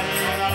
Hare Rama.